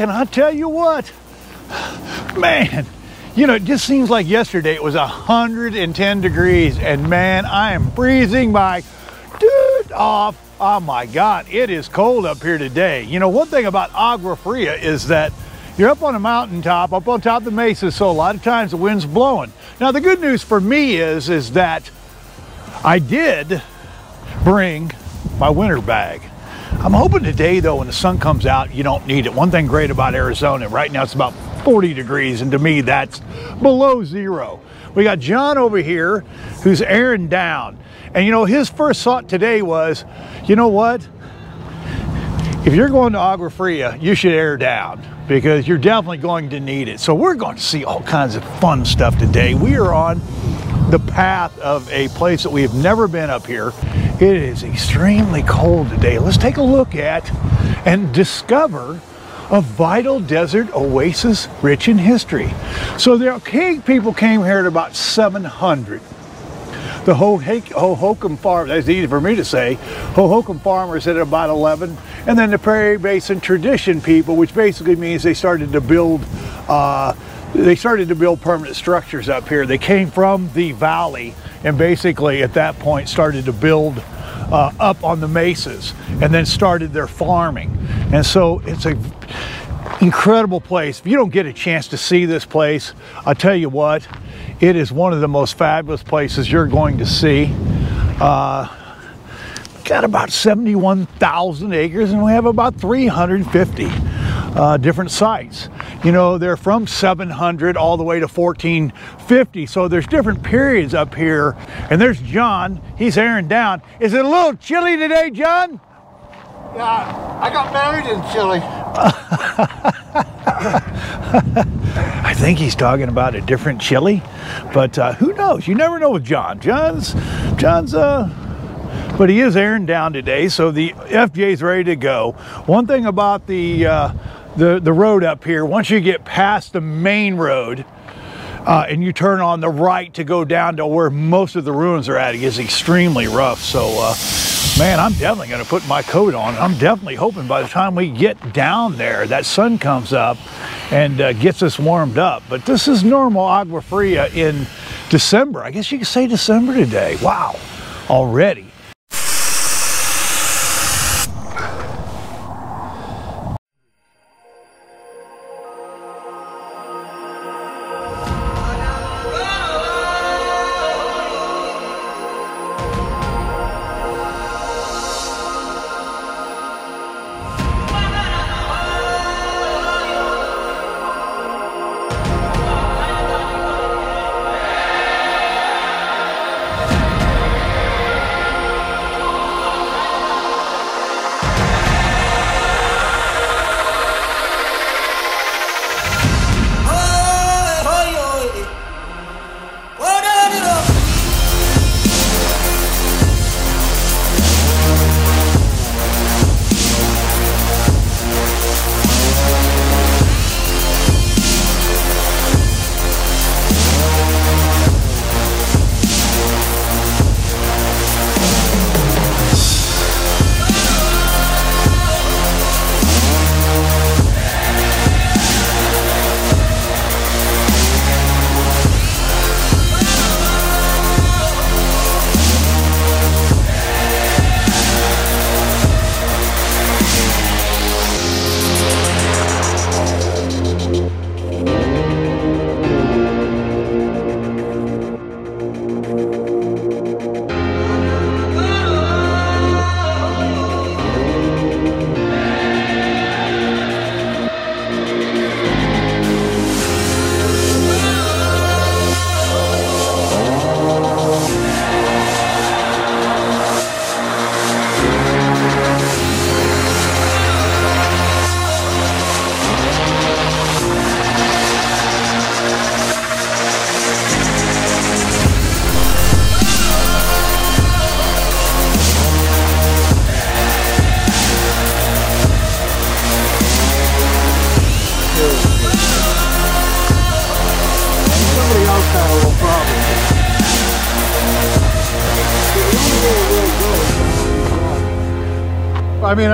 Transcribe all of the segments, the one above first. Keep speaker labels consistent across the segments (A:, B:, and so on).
A: And I tell you what, man, you know, it just seems like yesterday it was 110 degrees, and man, I am freezing my dude off. Oh my God, it is cold up here today. You know, one thing about Agua Fria is that you're up on a mountaintop, up on top of the mesa, so a lot of times the wind's blowing. Now, the good news for me is, is that I did bring my winter bag. I'm hoping today, though, when the sun comes out, you don't need it. One thing great about Arizona, right now it's about 40 degrees, and to me, that's below zero. We got John over here who's airing down. And you know, his first thought today was, you know what? If you're going to Agua Fria, you should air down because you're definitely going to need it. So we're going to see all kinds of fun stuff today. We are on the path of a place that we have never been up here. It is extremely cold today. Let's take a look at and discover a vital desert oasis rich in history. So the Cave people came here at about 700. The Hohokam farm, that's easy for me to say, Hohokam farmers at about 11. And then the Perry Mesa tradition people, which basically means they started to build uh, they started to build permanent structures up here. They came from the valley and basically at that point started to build uh, up on the mesas and then started their farming. And so it's a incredible place. If you don't get a chance to see this place, I'll tell you what, it is one of the most fabulous places you're going to see. Uh, got about 71,000 acres and we have about 350 uh, different sites. You know, they're from 700 all the way to 1450. So there's different periods up here. And there's John, he's airing down. Is it a little chilly today, John?
B: Yeah, I got married in Chile.
A: I think he's talking about a different chili, but uh, who knows? You never know with John. John's, John's, uh, but he is airing down today, so the FJ is ready to go. One thing about the uh, the the road up here, once you get past the main road, uh, and you turn on the right to go down to where most of the ruins are at, it is extremely rough. So. Uh, man, I'm definitely going to put my coat on. I'm definitely hoping by the time we get down there, that sun comes up and uh, gets us warmed up. But this is normal Agua Fria in December. I guess you could say December today. Wow, already.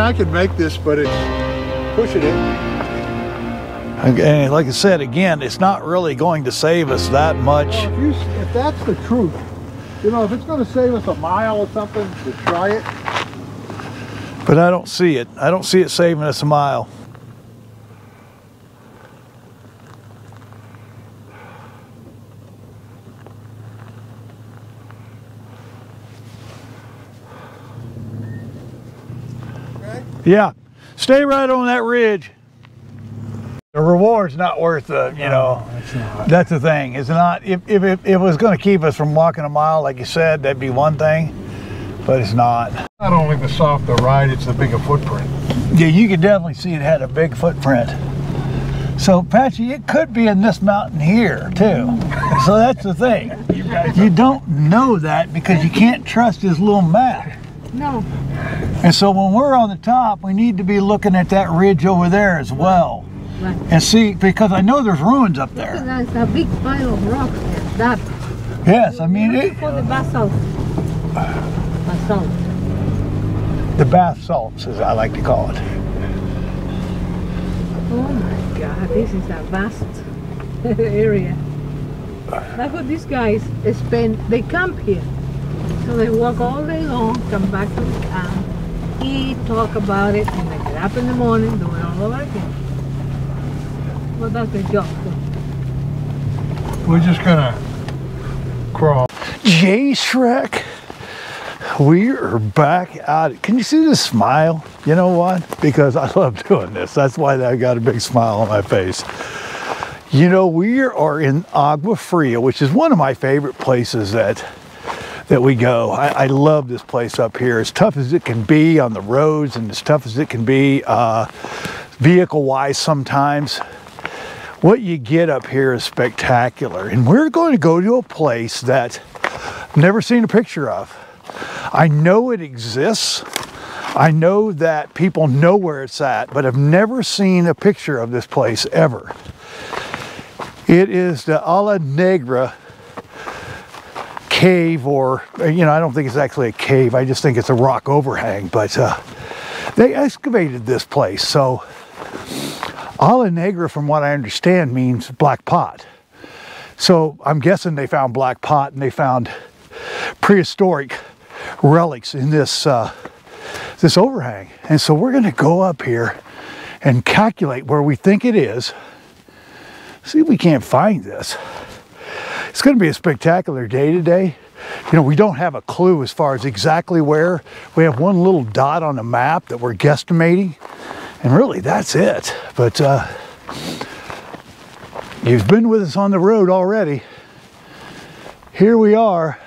B: I could make this, but it's pushing it.
A: And like I said, again, it's not really going to save us that much.
B: Well, if, you, if that's the truth, you know, if it's going to save us a mile or something to try it,
A: But I don't see it. I don't see it saving us a mile. Yeah, stay right on that ridge. The reward's not worth the, you know, that's the thing. It's not, if, if, if it was going to keep us from walking a mile, like you said, that'd be one thing, but it's not.
B: Not only the softer ride, it's the bigger footprint.
A: Yeah, you could definitely see it had a big footprint. So, Patchy, it could be in this mountain here, too. so that's the thing. You don't know that because you can't trust his little map.
C: No,
A: And so when we're on the top, we need to be looking at that ridge over there as well.
C: right.
A: And see, because I know there's ruins up there.
C: There's a big pile of rocks there. That.
A: Yes, I mean, it,
C: for the basalt. Basalt.
A: the bath salts, as I like to call it.
C: Oh my God, this is a vast area. That's what these guys spend. They camp here. So they walk all day long, come back to the camp, eat, talk about it, and they get up in the morning, do it all over again. Well, that's their job.
B: We're just going to crawl.
A: J Shrek, we are back out. Can you see the smile? You know what? Because I love doing this. That's why I got a big smile on my face. You know, we are in Agua Fria, which is one of my favorite places that that we go. I, I love this place up here. As tough as it can be on the roads and as tough as it can be uh, vehicle-wise sometimes, what you get up here is spectacular. And we're going to go to a place that I've never seen a picture of. I know it exists. I know that people know where it's at, but I've never seen a picture of this place ever. It is the Ala Negra cave or you know i don't think it's actually a cave. I just think it's a rock overhang but uh, they excavated this place. So ala negra from what i understand means black pot. So i'm guessing they found black pot and they found prehistoric relics in this uh, this overhang. And so we're going to go up here and calculate where we think it is. See if we can't find this it's going to be a spectacular day today. You know, we don't have a clue as far as exactly where. We have one little dot on the map that we're guesstimating, and really that's it. But uh, you've been with us on the road already. Here we are.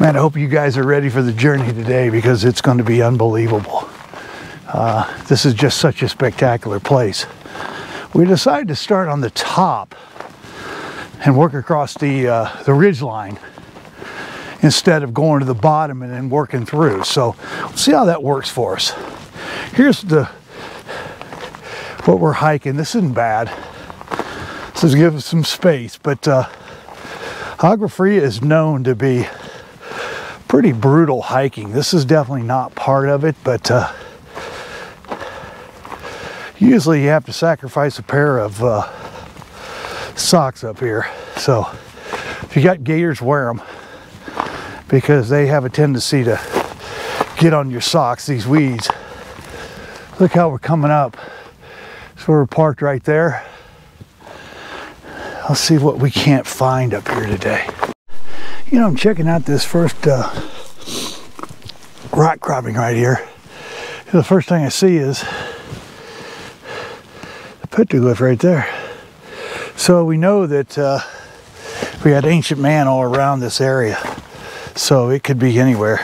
A: Man, I hope you guys are ready for the journey today because it's going to be unbelievable. Uh, this is just such a spectacular place. We decided to start on the top and work across the, uh, the ridge line instead of going to the bottom and then working through. So see how that works for us. Here's the what we're hiking. This isn't bad. This is give us some space, but uh, Fria is known to be pretty brutal hiking. This is definitely not part of it, but uh, usually you have to sacrifice a pair of uh, socks up here. So if you got gaiters, wear them because they have a tendency to get on your socks, these weeds. Look how we're coming up. So we're parked right there. Let's see what we can't find up here today. You know, I'm checking out this first uh, rock cropping right here. The first thing I see is petroglyph right there. So we know that uh, we had ancient man all around this area. So it could be anywhere.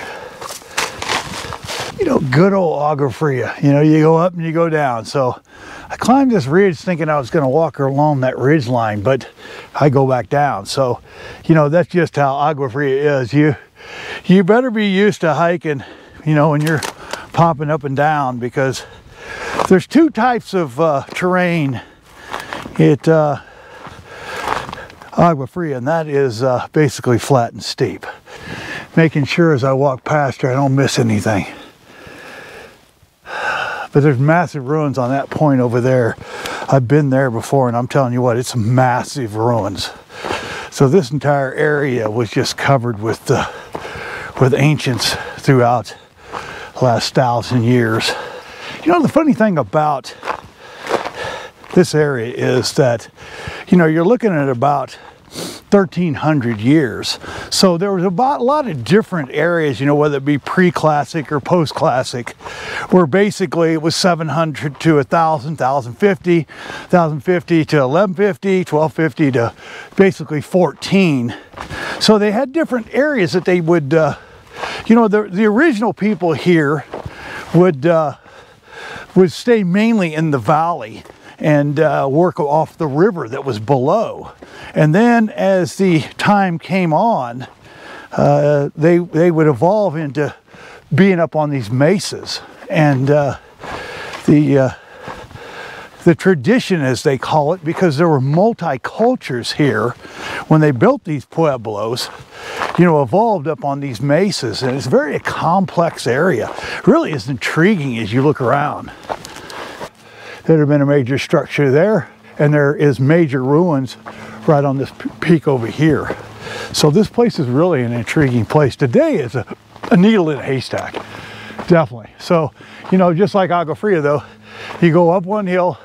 A: You know, good old Agua Fria. You know, you go up and you go down. So I climbed this ridge thinking I was going to walk along that ridge line, but I go back down. So, you know, that's just how Agua Fria is. You, you better be used to hiking, you know, when you're popping up and down because there's two types of uh, terrain at uh, Agua Fria, and that is uh, basically flat and steep. Making sure as I walk past her, I don't miss anything. but there's massive ruins on that point over there. I've been there before and I'm telling you what, it's massive ruins. So this entire area was just covered with uh, with ancients throughout the last thousand years. You know, the funny thing about this area is that, you know, you're looking at about 1300 years. So there was about a lot of different areas, you know, whether it be pre-classic or post-classic, where basically it was 700 to 1000, 1050, 1050 to 1150, 1250 to basically 14. So they had different areas that they would, uh, you know, the, the original people here would, uh, would stay mainly in the valley and uh, work off the river that was below. And then as the time came on, uh, they, they would evolve into being up on these mesas. And uh, the, uh, the tradition, as they call it, because there were multi-cultures here when they built these pueblos, you know, evolved up on these mesas. And it's very a complex area. Really is intriguing as you look around There have been a major structure there and there is major ruins right on this peak over here. So this place is really an intriguing place. Today is a, a needle in a haystack, definitely. So, you know, just like Agua Fria though, you go up one hill,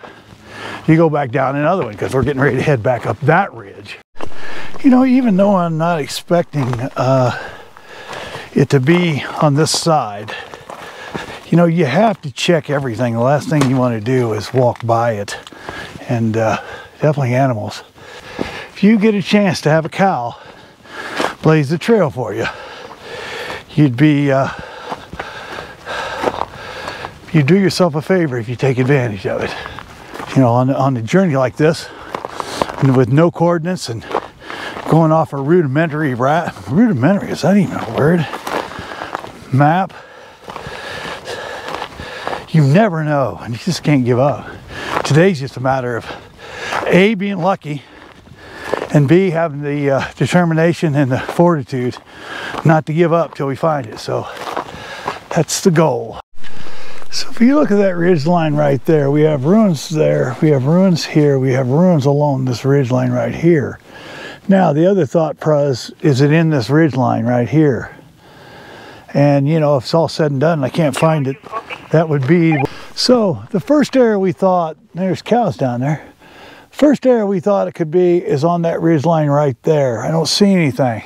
A: you go back down another one because we're getting ready to head back up that ridge. You know, even though I'm not expecting uh, it to be on this side, you know, you have to check everything. The last thing you want to do is walk by it. And uh, definitely animals. If you get a chance to have a cow blaze the trail for you, you'd be, uh, you do yourself a favor if you take advantage of it. You know, on, on a journey like this, with no coordinates and going off a rudimentary rat, rudimentary, is that even a word? Map, you never know and you just can't give up. Today's just a matter of A, being lucky, and B, having the uh, determination and the fortitude not to give up till we find it. So that's the goal. So if you look at that ridge line right there, we have ruins there, we have ruins here, we have ruins along this ridge line right here. Now the other thought process is it in this ridge line right here? And you know, if it's all said and done, I can't find it, that would be. So the first area we thought, there's cows down there. First area we thought it could be is on that ridge line right there. I don't see anything.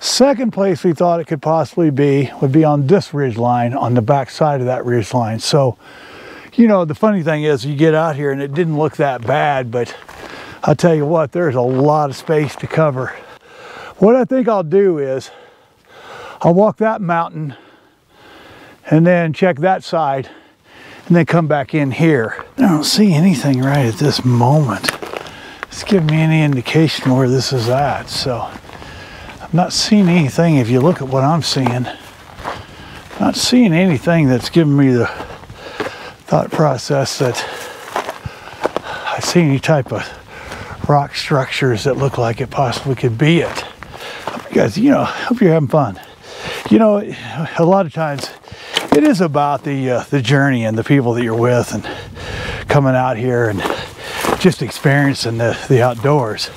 A: Second place we thought it could possibly be would be on this ridge line, on the back side of that ridge line. So, you know, the funny thing is you get out here and it didn't look that bad, but I'll tell you what, there's a lot of space to cover. What I think I'll do is I'll walk that mountain and then check that side and then come back in here. I don't see anything right at this moment. It's giving me any indication where this is at. So I'm not seeing anything if you look at what I'm seeing. Not seeing anything that's giving me the thought process that I see any type of rock structures that look like it possibly could be it. Hope you guys, you know, hope you're having fun. You know, a lot of times it is about the uh, the journey and the people that you're with and coming out here and just experiencing the, the outdoors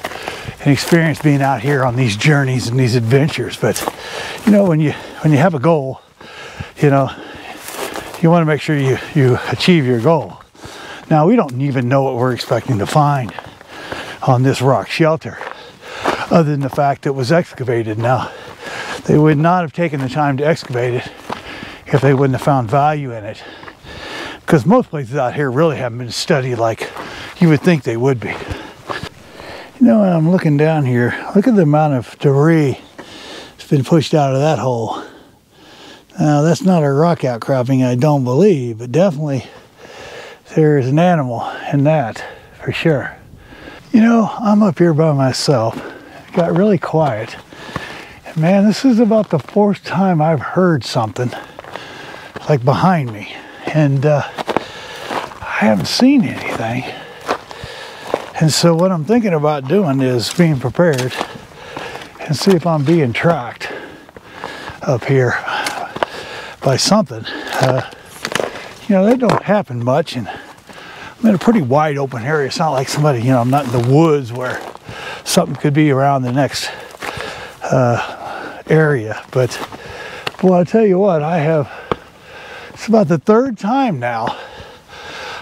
A: and experience being out here on these journeys and these adventures. But you know, when you when you have a goal, you know, you want to make sure you, you achieve your goal. Now we don't even know what we're expecting to find on this rock shelter, other than the fact it was excavated. Now they would not have taken the time to excavate it if they wouldn't have found value in it. Because most places out here really haven't been studied like you would think they would be. Know, I'm looking down here, look at the amount of debris that's been pushed out of that hole. Now, that's not a rock outcropping, I don't believe, but definitely there is an animal in that, for sure. You know, I'm up here by myself. It got really quiet. Man, this is about the fourth time I've heard something like behind me, and uh, I haven't seen anything. And so, what I'm thinking about doing is being prepared and see if I'm being tracked up here by something. Uh, you know, that don't happen much. And I'm in a pretty wide open area. It's not like somebody, you know, I'm not in the woods where something could be around the next uh, area. But, well, I tell you what, I have, it's about the third time now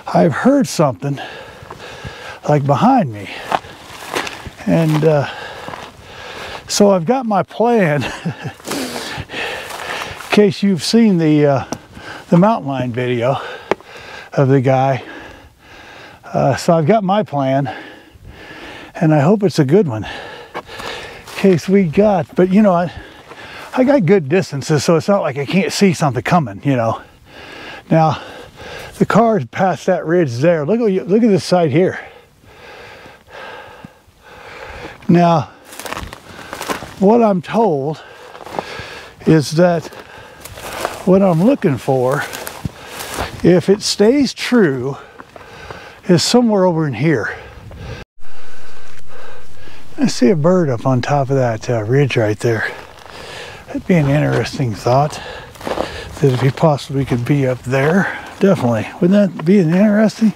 A: I've heard something like behind me. And uh, so I've got my plan. In case you've seen the uh, the mountain lion video of the guy. Uh, so I've got my plan, and I hope it's a good one. In case we got, but you know, I I got good distances, so it's not like I can't see something coming. You know. Now, the car's past that ridge there. Look at look at this side here. Now, what I'm told is that what I'm looking for, if it stays true, is somewhere over in here. I see a bird up on top of that uh, ridge right there. That'd be an interesting thought that if he possibly could be up there. Definitely. Wouldn't that be an interesting?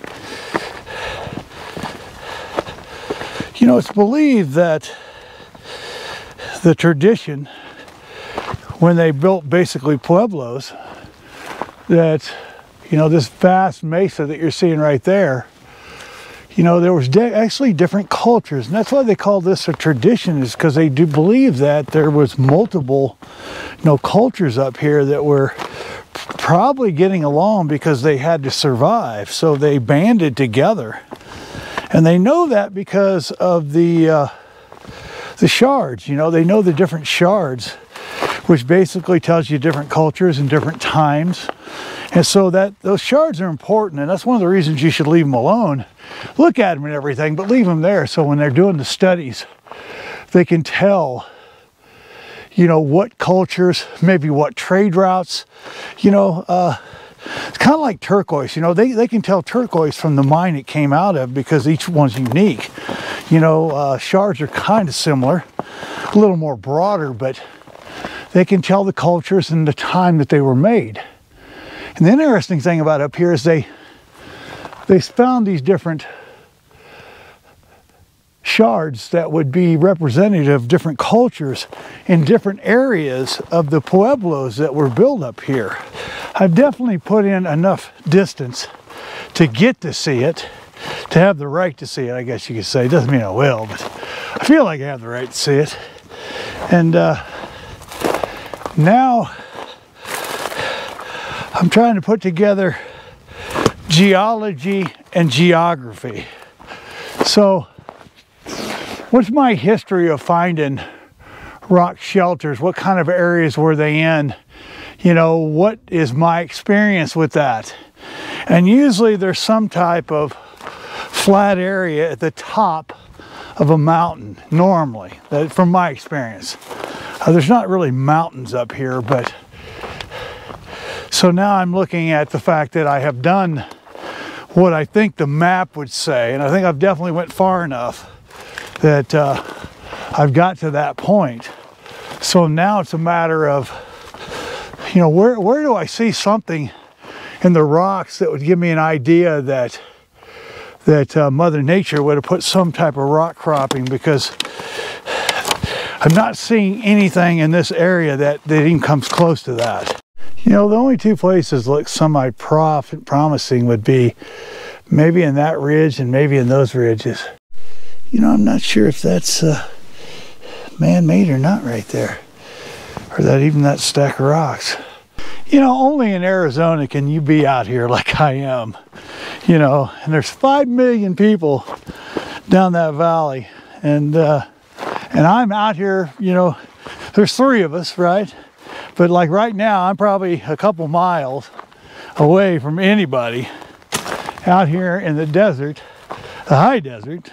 A: You know, it's believed that the tradition, when they built basically pueblos, that, you know, this vast mesa that you're seeing right there, you know, there was actually different cultures. And that's why they call this a tradition, is because they do believe that there was multiple, you know, cultures up here that were probably getting along because they had to survive. So they banded together and they know that because of the uh, the shards. You know, they know the different shards, which basically tells you different cultures and different times. And so that those shards are important, and that's one of the reasons you should leave them alone. Look at them and everything, but leave them there so when they're doing the studies, they can tell you know what cultures maybe what trade routes you know uh, it's kind of like turquoise, you know, they, they can tell turquoise from the mine it came out of because each one's unique. You know, uh, shards are kind of similar, a little more broader, but they can tell the cultures and the time that they were made. And the interesting thing about up here is they they found these different shards that would be representative of different cultures in different areas of the pueblos that were built up here. I've definitely put in enough distance to get to see it, to have the right to see it, I guess you could say. it Doesn't mean I will, but I feel like I have the right to see it. And uh, now I'm trying to put together geology and geography. So what's my history of finding rock shelters? What kind of areas were they in? You know, what is my experience with that? And usually there's some type of flat area at the top of a mountain, normally, that, from my experience. Uh, there's not really mountains up here, but so now I'm looking at the fact that I have done what I think the map would say, and I think I've definitely went far enough that uh, I've got to that point. So now it's a matter of, you know, where, where do I see something in the rocks that would give me an idea that that uh, Mother Nature would have put some type of rock cropping because I'm not seeing anything in this area that, that even comes close to that. You know, the only two places look semi-promising would be maybe in that ridge and maybe in those ridges. You know, I'm not sure if that's uh, man-made or not right there. Or that even that stack of rocks. You know, only in Arizona can you be out here like I am. You know, and there's five million people down that valley. And uh, and I'm out here, you know, there's three of us, right? But like right now, I'm probably a couple miles away from anybody out here in the desert, the high desert,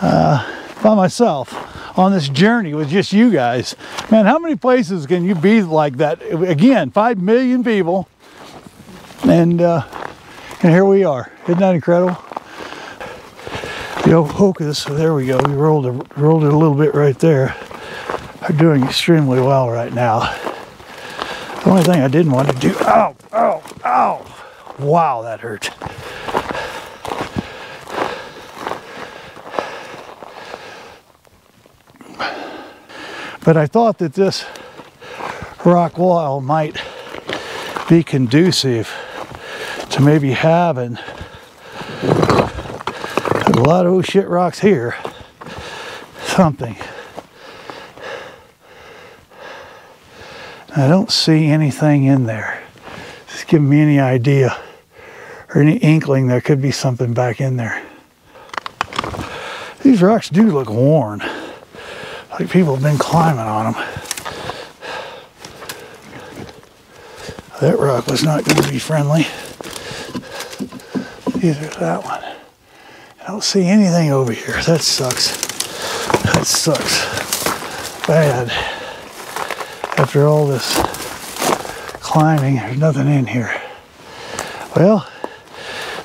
A: uh, by myself on this journey with just you guys. Man, how many places can you be like that? Again, five million people, and uh, and here we are. Isn't that incredible? The hocus, there we go. We rolled it, rolled it a little bit right there. Are doing extremely well right now. The only thing I didn't want to do, ow, ow, ow. Wow, that hurt. But I thought that this rock wall might be conducive to maybe having a lot of shit rocks here. Something. I don't see anything in there. Just giving me any idea or any inkling there could be something back in there. These rocks do look worn. Like people have been climbing on them. That rock was not going to be friendly. Either that one. I don't see anything over here. That sucks. That sucks. Bad. After all this climbing, there's nothing in here. Well,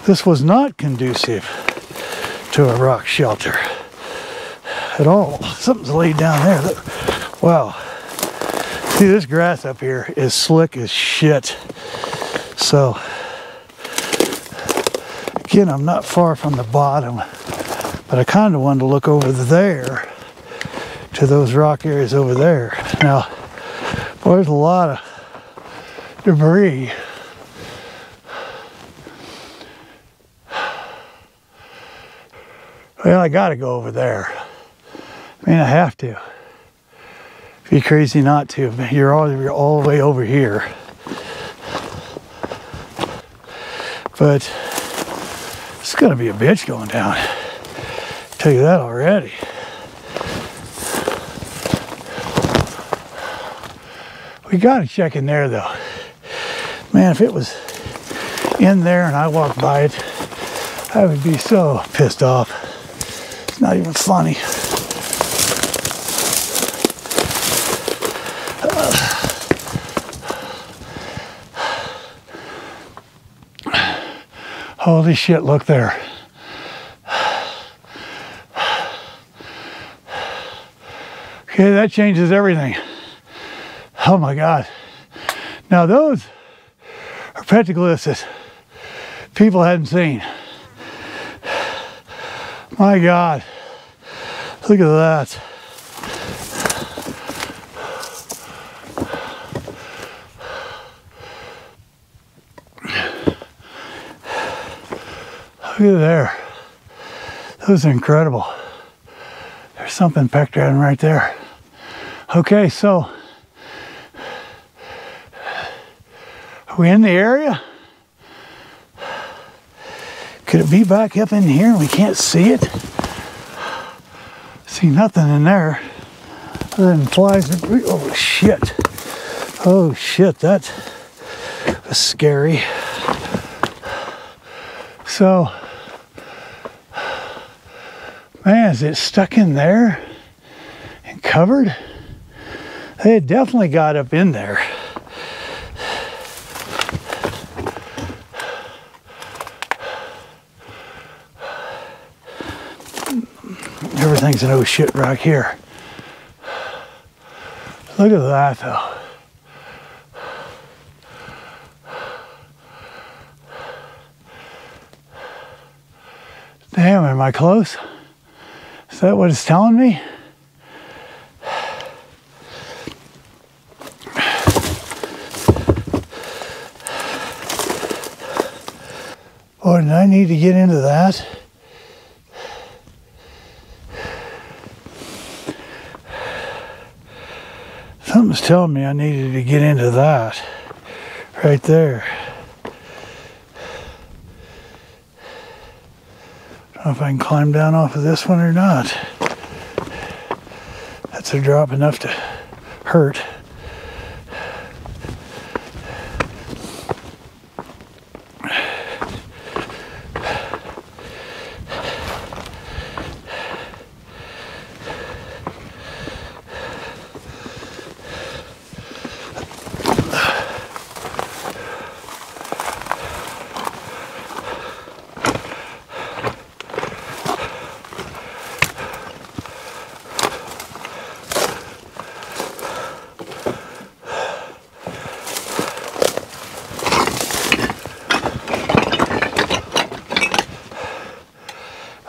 A: this was not conducive to a rock shelter at all. Something's laid down there. Wow. See, this grass up here is slick as shit. So, again, I'm not far from the bottom, but I kind of wanted to look over there to those rock areas over there. Now, boy, there's a lot of debris. Well, I got to go over there. I mean, I have to. Be crazy not to. You're all, you're all the way over here. But it's gonna be a bitch going down. tell you that already. We gotta check in there though. Man, if it was in there and I walked by it, I would be so pissed off. It's not even funny. Holy shit, look there. Okay, that changes everything. Oh my God. Now those are petroglyphs that people hadn't seen. My God. Look at that. Look there. Those are incredible. There's something pecked at right there. Okay, so are we in the area? Could it be back up in here and we can't see it? See nothing in there than flies. Oh shit. Oh shit, that was scary. So Man, is it stuck in there and covered? They definitely got up in there. Everything's an oh shit rock here. Look at that though. Damn, am I close? That what it's telling me? Oh, did I need to get into that? Something's telling me I needed to get into that right there. Know if I can climb down off of this one or not. That's a drop enough to hurt.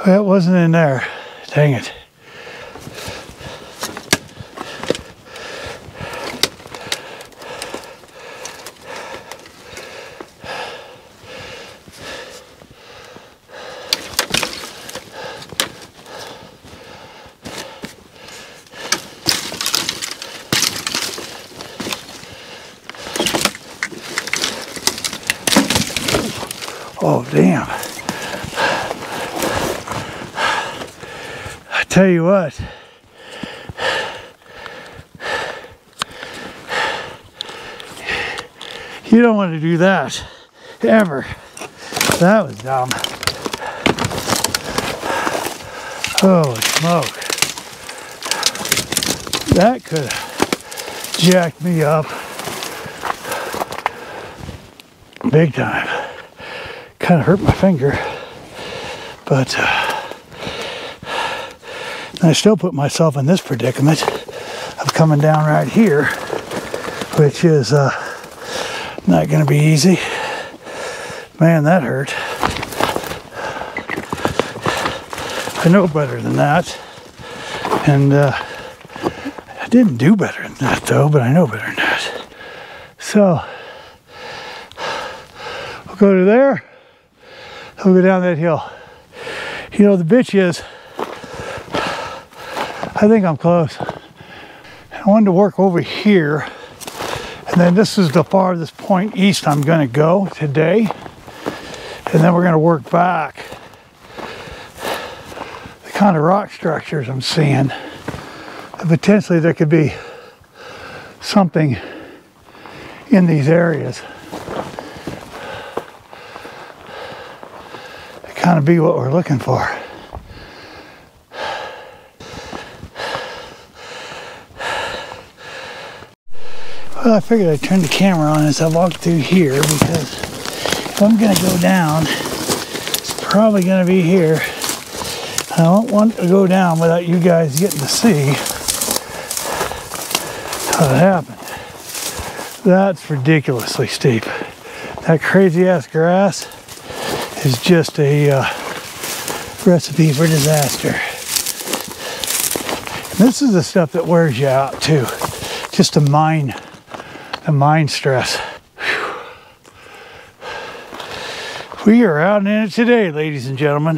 A: That wasn't in there. Dang it. Oh, damn. I tell you what. You don't want to do that. Ever. That was dumb. Holy smoke. That could have jacked me up big time kind of hurt my finger, but uh, I still put myself in this predicament of coming down right here, which is uh, not going to be easy. Man, that hurt. I know better than that, and uh, I didn't do better than that though, but I know better than that. So, we'll go to there. We'll go down that hill. You know, the bitch is, I think I'm close. I wanted to work over here. And then this is the farthest point east I'm gonna go today. And then we're gonna work back. The kind of rock structures I'm seeing. And potentially there could be something in these areas. It kind of be what we're looking for. Well, I figured I'd turn the camera on as I walk through here because if I'm going to go down, it's probably going to be here. I don't want to go down without you guys getting to see how it happened. That's ridiculously steep. That crazy ass grass is just a uh, recipe for disaster. And this is the stuff that wears you out too. Just a mind, the mind stress. Whew. We are out in it today, ladies and gentlemen.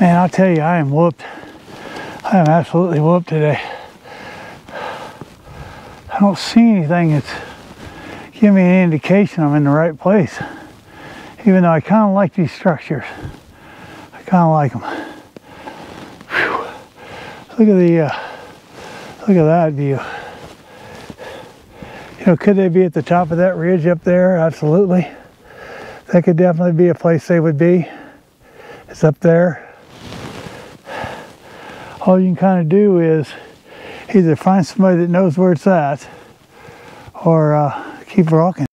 A: Man, I'll tell you, I am whooped. I am absolutely whooped today. I don't see anything that's giving me an indication I'm in the right place. Even though I kind of like these structures. I kind of like them. Look at the, uh, look at that view. You know, could they be at the top of that ridge up there? Absolutely. That could definitely be a place they would be. It's up there. All you can kind of do is either find somebody that knows where it's at or uh, keep rocking.